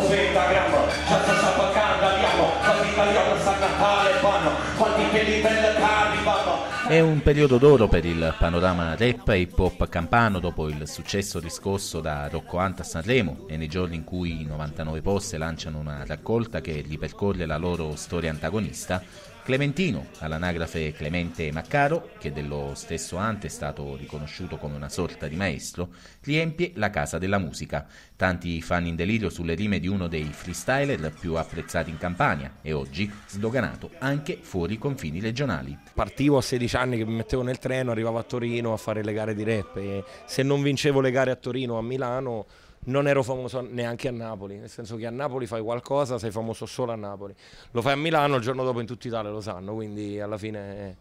pentagram Già sta candaliamo Quanti italiano San Natale vanno Quanti peli belle carri vanno È un periodo d'oro per il panorama rap e hip hop campano dopo il successo riscosso da Rocco Ant a Sanremo e nei giorni in cui i 99 poste lanciano una raccolta che ripercorre la loro storia antagonista Clementino, all'anagrafe Clemente Maccaro, che dello stesso Ante è stato riconosciuto come una sorta di maestro, riempie la casa della musica. Tanti fan in delirio sulle rime di uno dei freestyler più apprezzati in Campania e oggi sdoganato anche fuori i confini regionali. Partivo a 16 anni che mi mettevo nel treno, arrivavo a Torino a fare le gare di rap e se non vincevo le gare a Torino o a Milano non ero famoso neanche a Napoli, nel senso che a Napoli fai qualcosa, sei famoso solo a Napoli. Lo fai a Milano, il giorno dopo in tutta Italia lo sanno, quindi alla fine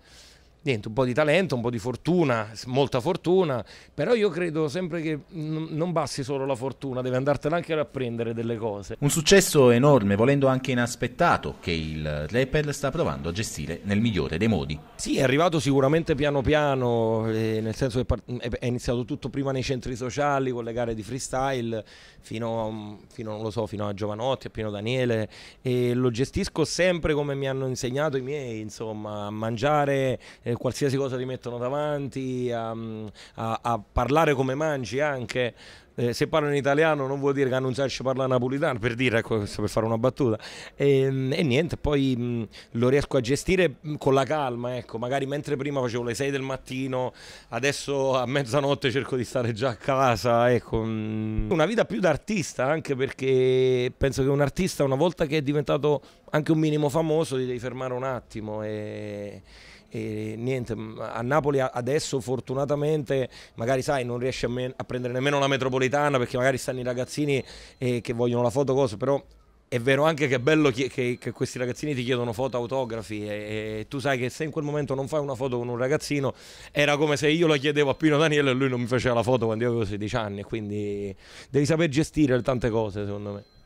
niente, un po' di talento, un po' di fortuna, molta fortuna, però io credo sempre che non basti solo la fortuna, devi andartela anche a prendere delle cose. Un successo enorme, volendo anche inaspettato, che il rapper sta provando a gestire nel migliore dei modi. Sì, è arrivato sicuramente piano piano, eh, nel senso che è iniziato tutto prima nei centri sociali, con le gare di freestyle, fino, fino, non so, fino a Giovanotti, a Pino Daniele, e lo gestisco sempre come mi hanno insegnato i miei, insomma, a mangiare eh, qualsiasi cosa ti mettono davanti, a, a, a parlare come mangi anche. Eh, se parlo in italiano non vuol dire che non sai parlare napolitano, per dire, ecco, per fare una battuta. E, e niente, poi mh, lo riesco a gestire con la calma, ecco, magari mentre prima facevo le 6 del mattino, adesso a mezzanotte cerco di stare già a casa, ecco. Mh. Una vita più da artista, anche perché penso che un artista una volta che è diventato anche un minimo famoso ti devi fermare un attimo e e niente, a Napoli adesso fortunatamente magari sai non riesci a, a prendere nemmeno la metropolitana perché magari stanno i ragazzini eh, che vogliono la foto cose, però è vero anche che è bello che, che, che, questi ragazzini ti chiedono foto autografi e, e, tu sai che se in quel momento non fai una foto con un ragazzino era come se io la chiedevo a Pino Daniele e lui non mi faceva la foto quando io avevo 16 anni, quindi devi saper gestire tante cose secondo me.